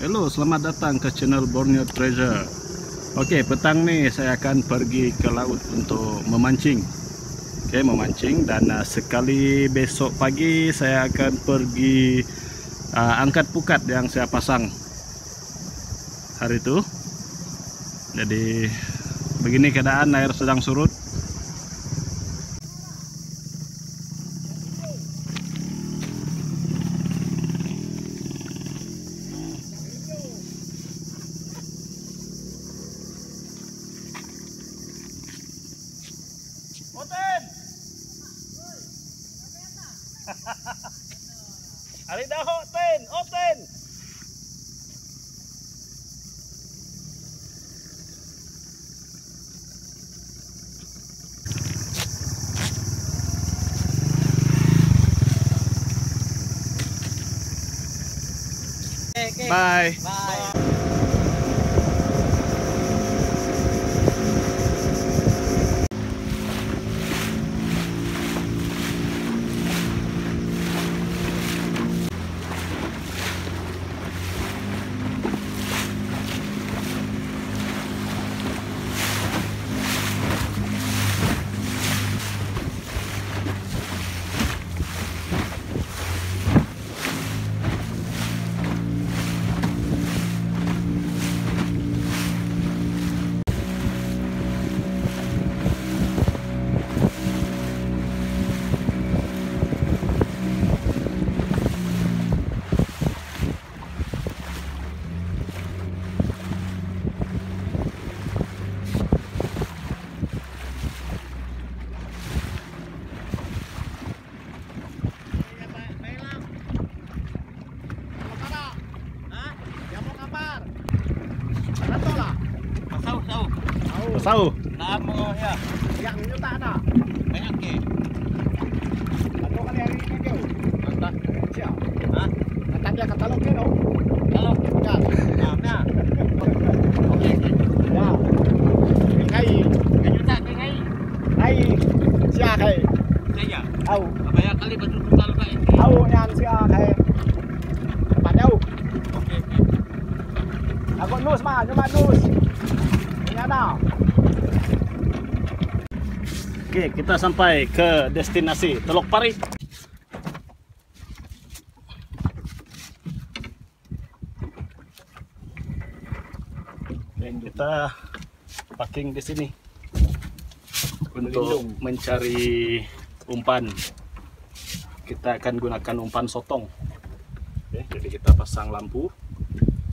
Halo, selamat datang ke channel Borneo Treasure. Oke, petang nih saya akan pergi ke laut untuk memancing. Oke, memancing dan uh, sekali besok pagi saya akan pergi uh, angkat pukat yang saya pasang hari itu. Jadi begini keadaan air sedang surut. lên Bye. Bye. Bye. sao là mơ hả giang như ta đó mấy anh kia là đâu có đi cái kiểu. Ta chưa hả? Ta đi cắt lông cái đâu. Cắt lông dạ. làm nha dạ. wow. Cái ngay cái ta cái ngay. ngay chưa à, thầy? Thế nhỉ? Đâu? Bây giờ kali bật chúng ta lúc này. Đâu nhà chưa à, thầy? Bạn đâu? Aku nus mah, cuma nus. Oke, kita sampai ke destinasi Teluk Pari. Dan kita parking di sini untuk mencari umpan. Kita akan gunakan umpan sotong. Oke, jadi kita pasang lampu,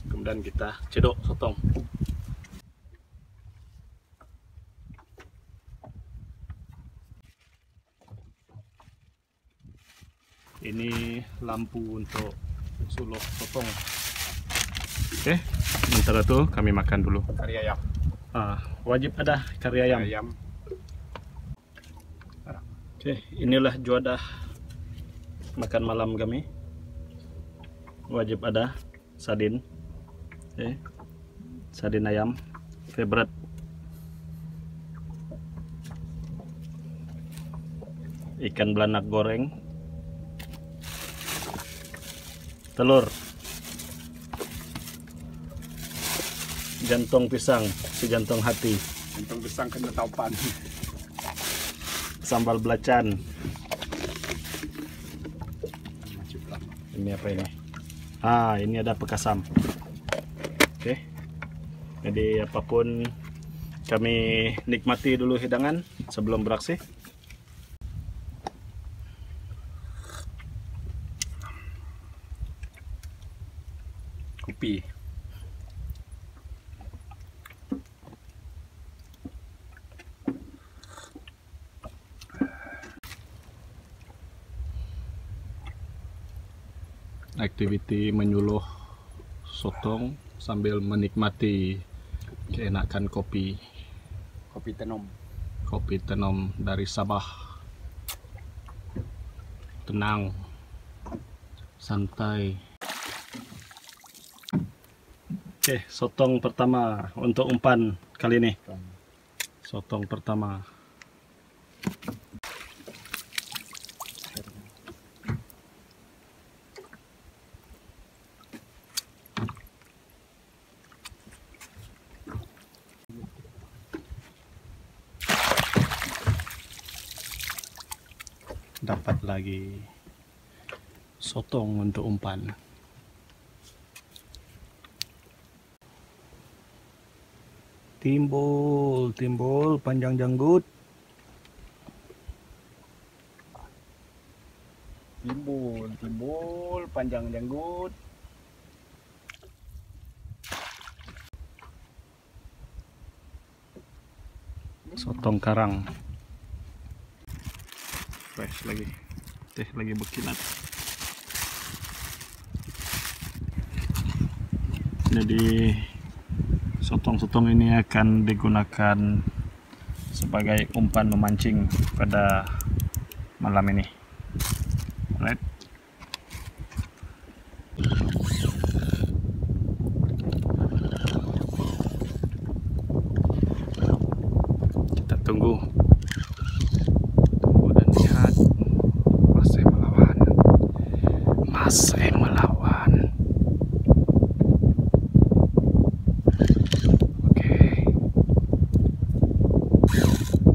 kemudian kita cedok sotong. Ini lampu untuk suluk sotong oke sementara itu kami makan dulu. Kari ayam. ah, wajib ada kari ayam. Ayam. oke inilah juadah makan malam kami. Wajib ada sadin oke sadin ayam favorite. Ikan belanak goreng telur. Jantung pisang si jantung hati. Untung besang kena taupan. sambal belacan. Ini apa ini? Ah ini ada pekasam oke. Jadi apa pun kami nikmati dulu hidangan sebelum beraksi kopi aktiviti menyuluh sotong sambil menikmati keenakan kopi. Kopi tenom. kopi tenom dari Sabah. Tenang. Santai Oke, sotong pertama untuk umpan kali ini. Sotong pertama. Dapat lagi sotong untuk umpan. Timbul, timbul panjang janggut. Timbul, timbul panjang janggut. Sotong karang. Fresh lagi. Teh lagi berkilat. Jadi sotong-sotong ini akan digunakan sebagai umpan memancing pada malam ini. Alright. Kita tunggu. Tunggu dan lihat. Masih melawan. Masih melawan. Oke.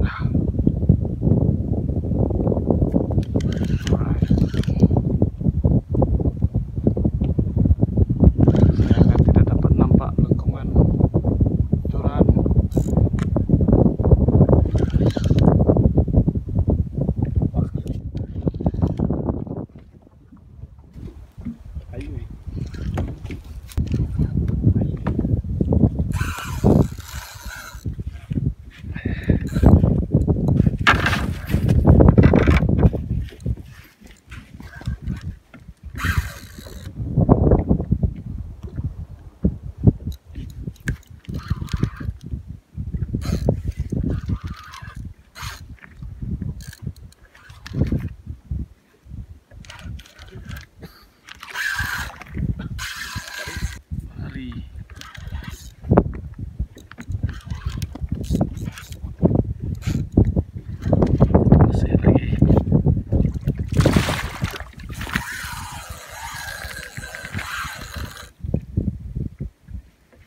Nah. Alright. Saya tidak dapat nampak lengkungan joran. Ayo. eh. Lari. Masih lagi.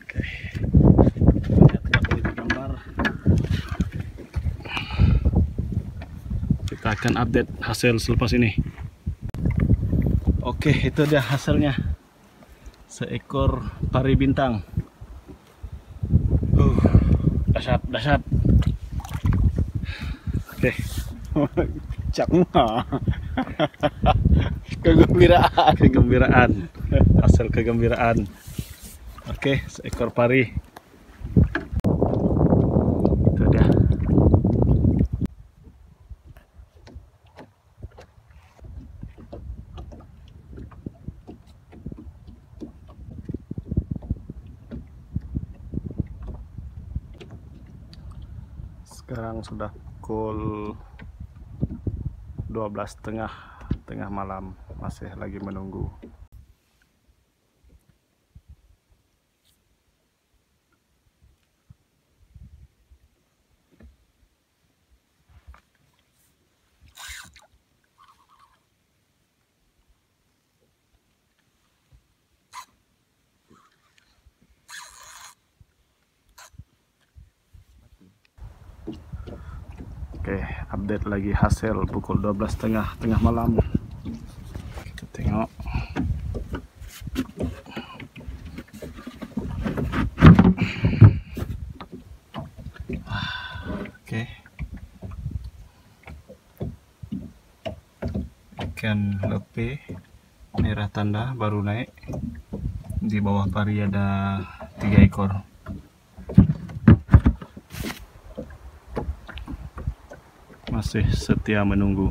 Oke. Lihat waktu di gambar. Kita akan update hasil selepas ini. Oke, itu dia hasilnya seekor pari bintang. Uh, dahsyat, dahsyat. Oke. Cak kegembiraan, kegembiraan. Hasil kegembiraan. Oke, seekor pari. Sekarang sudah pukul 12 tengah tengah malam masih lagi menunggu. Oke, update lagi hasil pukul 12 tengah tengah malam. Kita tengok. Oke. Ikan lepe merah tanda baru naik. Di bawah pari ada tiga ekor. Masih setia menunggu